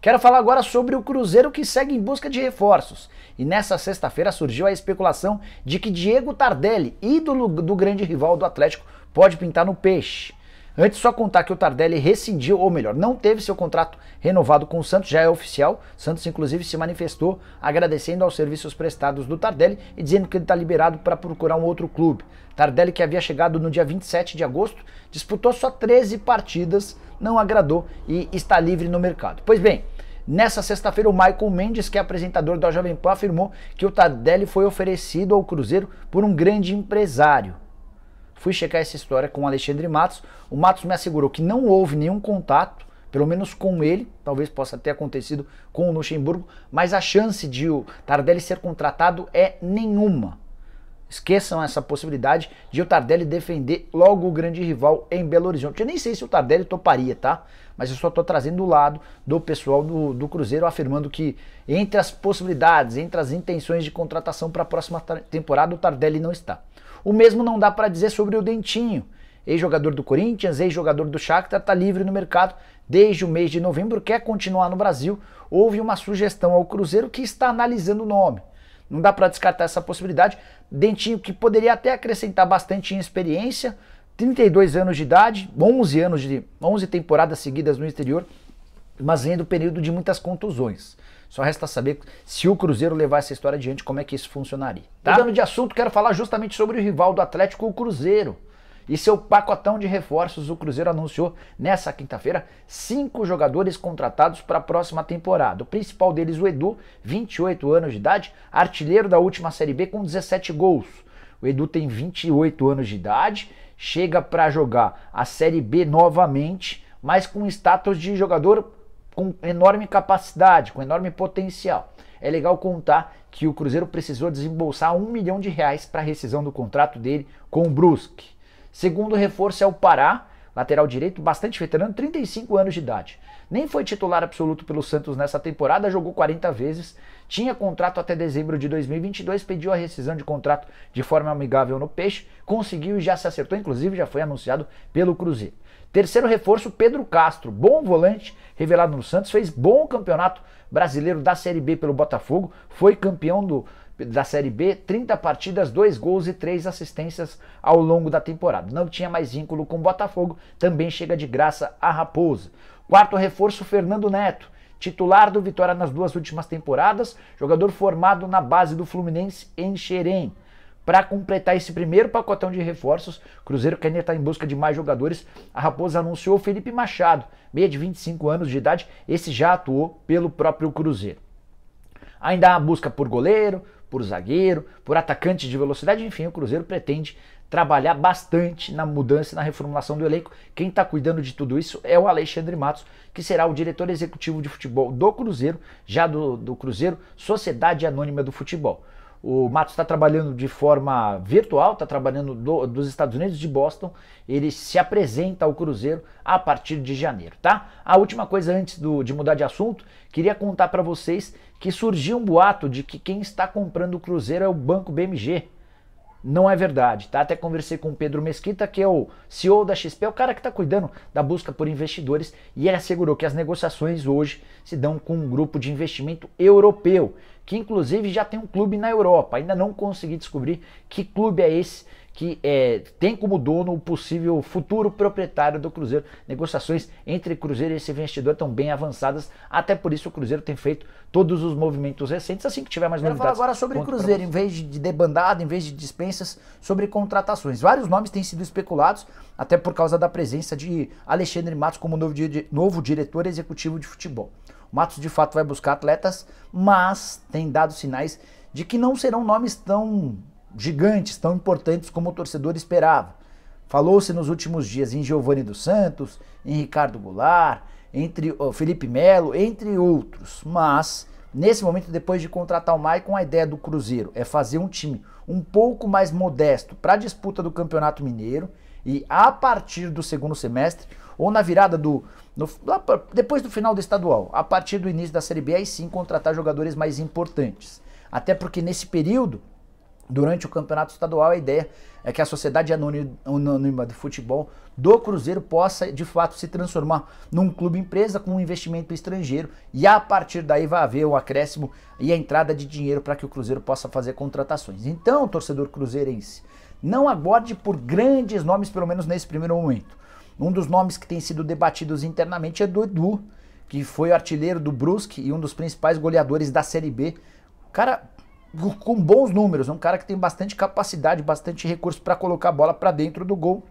Quero falar agora sobre o Cruzeiro que segue em busca de reforços. E nessa sexta-feira surgiu a especulação de que Diego Tardelli, ídolo do grande rival do Atlético, pode pintar no peixe. Antes, só contar que o Tardelli rescindiu, ou melhor, não teve seu contrato renovado com o Santos, já é oficial. Santos, inclusive, se manifestou agradecendo aos serviços prestados do Tardelli e dizendo que ele está liberado para procurar um outro clube. Tardelli, que havia chegado no dia 27 de agosto, disputou só 13 partidas, não agradou e está livre no mercado. Pois bem, Nessa sexta-feira, o Michael Mendes, que é apresentador da Jovem Pan, afirmou que o Tardelli foi oferecido ao Cruzeiro por um grande empresário. Fui checar essa história com o Alexandre Matos. O Matos me assegurou que não houve nenhum contato, pelo menos com ele, talvez possa ter acontecido com o Luxemburgo, mas a chance de o Tardelli ser contratado é nenhuma. Esqueçam essa possibilidade de o Tardelli defender logo o grande rival em Belo Horizonte. Eu nem sei se o Tardelli toparia, tá? Mas eu só estou trazendo o lado do pessoal do, do Cruzeiro afirmando que entre as possibilidades, entre as intenções de contratação para a próxima temporada, o Tardelli não está. O mesmo não dá para dizer sobre o Dentinho. Ex-jogador do Corinthians, ex-jogador do Shakhtar, está livre no mercado desde o mês de novembro, quer continuar no Brasil. Houve uma sugestão ao Cruzeiro que está analisando o nome. Não dá para descartar essa possibilidade. Dentinho que poderia até acrescentar bastante em experiência, 32 anos de idade, 11 anos de 11 temporadas seguidas no exterior, mas vendo período de muitas contusões. Só resta saber se o Cruzeiro levar essa história adiante, como é que isso funcionaria. Tá? Mudando de assunto, quero falar justamente sobre o rival do Atlético, o Cruzeiro. E seu pacotão de reforços, o Cruzeiro anunciou nessa quinta-feira cinco jogadores contratados para a próxima temporada. O principal deles, o Edu, 28 anos de idade, artilheiro da última Série B com 17 gols. O Edu tem 28 anos de idade, chega para jogar a Série B novamente, mas com status de jogador com enorme capacidade, com enorme potencial. É legal contar que o Cruzeiro precisou desembolsar um milhão de reais para a rescisão do contrato dele com o Brusque. Segundo reforço é o Pará, lateral direito, bastante veterano, 35 anos de idade. Nem foi titular absoluto pelo Santos nessa temporada, jogou 40 vezes, tinha contrato até dezembro de 2022, pediu a rescisão de contrato de forma amigável no Peixe, conseguiu e já se acertou, inclusive já foi anunciado pelo Cruzeiro. Terceiro reforço, Pedro Castro, bom volante, revelado no Santos, fez bom campeonato brasileiro da Série B pelo Botafogo, foi campeão do, da Série B, 30 partidas, 2 gols e 3 assistências ao longo da temporada. Não tinha mais vínculo com o Botafogo, também chega de graça a Raposa. Quarto reforço, Fernando Neto, titular do Vitória nas duas últimas temporadas, jogador formado na base do Fluminense em Xerém. Para completar esse primeiro pacotão de reforços, Cruzeiro que ainda está em busca de mais jogadores, a Raposa anunciou Felipe Machado, meia de 25 anos de idade, esse já atuou pelo próprio Cruzeiro. Ainda há busca por goleiro, por zagueiro, por atacante de velocidade, enfim, o Cruzeiro pretende trabalhar bastante na mudança e na reformulação do elenco. Quem está cuidando de tudo isso é o Alexandre Matos, que será o diretor executivo de futebol do Cruzeiro, já do, do Cruzeiro Sociedade Anônima do Futebol. O Matos está trabalhando de forma virtual, está trabalhando do, dos Estados Unidos, de Boston. Ele se apresenta ao Cruzeiro a partir de janeiro, tá? A última coisa antes do, de mudar de assunto, queria contar para vocês que surgiu um boato de que quem está comprando o Cruzeiro é o Banco BMG. Não é verdade, tá? Até conversei com o Pedro Mesquita, que é o CEO da XP, é o cara que está cuidando da busca por investidores, e ele assegurou que as negociações hoje se dão com um grupo de investimento europeu que inclusive já tem um clube na Europa. Ainda não consegui descobrir que clube é esse que é, tem como dono o possível futuro proprietário do Cruzeiro. Negociações entre Cruzeiro e esse investidor estão bem avançadas, até por isso o Cruzeiro tem feito todos os movimentos recentes. Assim que tiver mais Quero novidades. falar agora sobre Cruzeiro, em vez de debandada, em vez de dispensas, sobre contratações. Vários nomes têm sido especulados, até por causa da presença de Alexandre Matos como novo, novo diretor executivo de futebol. Matos de fato vai buscar atletas, mas tem dado sinais de que não serão nomes tão gigantes, tão importantes como o torcedor esperava. Falou-se nos últimos dias em Giovanni dos Santos, em Ricardo Goulart, entre o Felipe Melo, entre outros. Mas, nesse momento, depois de contratar o Maicon, a ideia do Cruzeiro é fazer um time um pouco mais modesto para a disputa do Campeonato Mineiro e, a partir do segundo semestre, ou na virada do. No, depois do final do estadual, a partir do início da Série B, aí sim contratar jogadores mais importantes. Até porque nesse período Durante o campeonato estadual, a ideia é que a Sociedade Anônima de Futebol do Cruzeiro possa de fato se transformar num clube empresa com um investimento estrangeiro e a partir daí vai haver o acréscimo e a entrada de dinheiro para que o Cruzeiro possa fazer contratações. Então, torcedor cruzeirense, não aguarde por grandes nomes, pelo menos nesse primeiro momento. Um dos nomes que tem sido debatidos internamente é do Edu, que foi artilheiro do Brusque e um dos principais goleadores da Série B. Cara, com bons números, um cara que tem bastante capacidade, bastante recurso para colocar a bola para dentro do gol.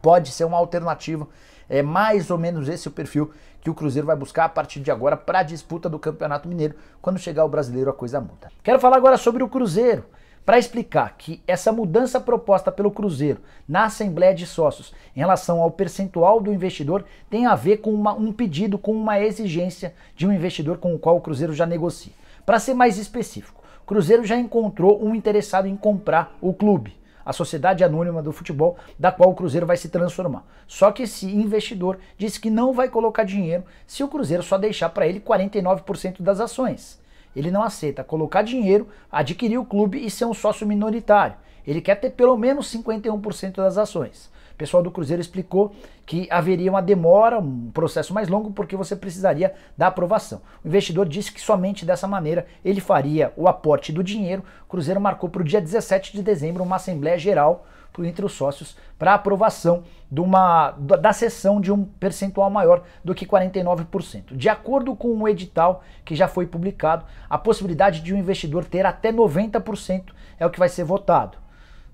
Pode ser uma alternativa. É mais ou menos esse o perfil que o Cruzeiro vai buscar a partir de agora para a disputa do Campeonato Mineiro. Quando chegar o brasileiro, a coisa muda. Quero falar agora sobre o Cruzeiro para explicar que essa mudança proposta pelo Cruzeiro na Assembleia de Sócios em relação ao percentual do investidor tem a ver com uma, um pedido, com uma exigência de um investidor com o qual o Cruzeiro já negocia. Para ser mais específico, Cruzeiro já encontrou um interessado em comprar o clube, a Sociedade Anônima do Futebol, da qual o Cruzeiro vai se transformar. Só que esse investidor disse que não vai colocar dinheiro se o Cruzeiro só deixar para ele 49% das ações. Ele não aceita colocar dinheiro, adquirir o clube e ser um sócio minoritário. Ele quer ter pelo menos 51% das ações. Pessoal do Cruzeiro explicou que haveria uma demora, um processo mais longo, porque você precisaria da aprovação. O investidor disse que somente dessa maneira ele faria o aporte do dinheiro. O Cruzeiro marcou para o dia 17 de dezembro uma Assembleia Geral entre os sócios para aprovação de uma, da cessão de um percentual maior do que 49%. De acordo com o edital que já foi publicado, a possibilidade de um investidor ter até 90% é o que vai ser votado.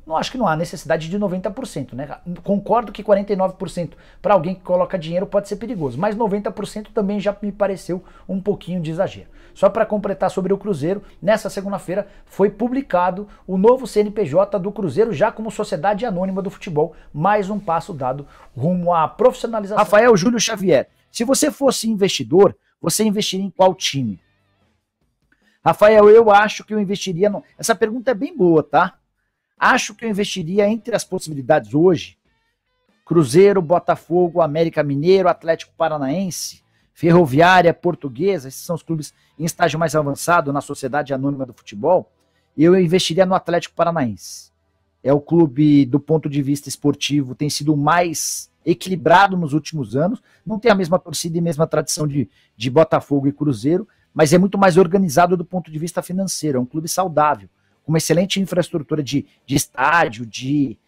Não acho que não há necessidade de 90%, né? Concordo que 49% para alguém que coloca dinheiro pode ser perigoso, mas 90% também já me pareceu um pouquinho de exagero. Só para completar sobre o Cruzeiro, nessa segunda-feira foi publicado o novo CNPJ do Cruzeiro já como sociedade anônima do futebol, mais um passo dado rumo à profissionalização. Rafael Júlio Xavier, se você fosse investidor, você investiria em qual time? Rafael, eu acho que eu investiria no... Essa pergunta é bem boa, tá? Acho que eu investiria entre as possibilidades hoje: Cruzeiro, Botafogo, América Mineiro, Atlético Paranaense, Ferroviária, Portuguesa, esses são os clubes em estágio mais avançado na Sociedade Anônima do Futebol. Eu investiria no Atlético Paranaense. É o clube, do ponto de vista esportivo, tem sido mais equilibrado nos últimos anos. Não tem a mesma torcida e mesma tradição de, de Botafogo e Cruzeiro, mas é muito mais organizado do ponto de vista financeiro. É um clube saudável com uma excelente infraestrutura de, de estádio, de,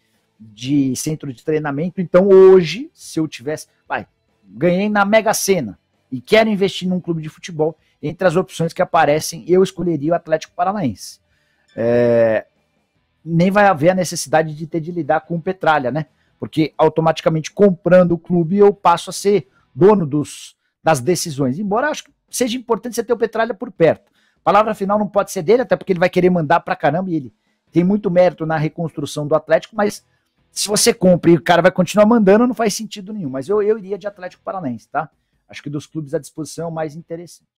de centro de treinamento. Então, hoje, se eu tivesse, vai, ganhei na Mega Sena e quero investir num clube de futebol, entre as opções que aparecem, eu escolheria o Atlético Paranaense. É, nem vai haver a necessidade de ter de lidar com o Petralha, né? Porque automaticamente comprando o clube eu passo a ser dono dos, das decisões. Embora acho que seja importante você ter o Petralha por perto palavra final não pode ser dele, até porque ele vai querer mandar pra caramba e ele tem muito mérito na reconstrução do Atlético, mas se você compra e o cara vai continuar mandando, não faz sentido nenhum. Mas eu, eu iria de Atlético Paranaense, tá? Acho que dos clubes à disposição é o mais interessante.